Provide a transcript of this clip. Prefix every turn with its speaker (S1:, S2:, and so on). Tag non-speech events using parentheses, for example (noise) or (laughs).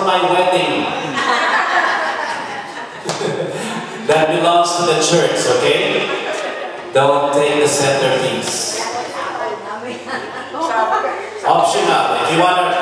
S1: for my wedding. (laughs) that belongs to the church, okay? Don't take the centerpiece. (laughs) Optional. If you want to